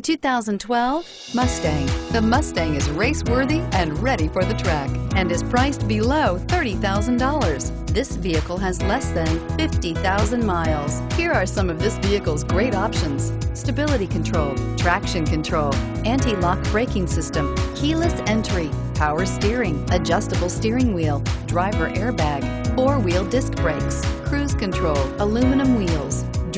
2012 Mustang. The Mustang is race-worthy and ready for the track and is priced below $30,000. This vehicle has less than 50,000 miles. Here are some of this vehicle's great options. Stability control, traction control, anti-lock braking system, keyless entry, power steering, adjustable steering wheel, driver airbag, four-wheel disc brakes, cruise control, aluminum wheels,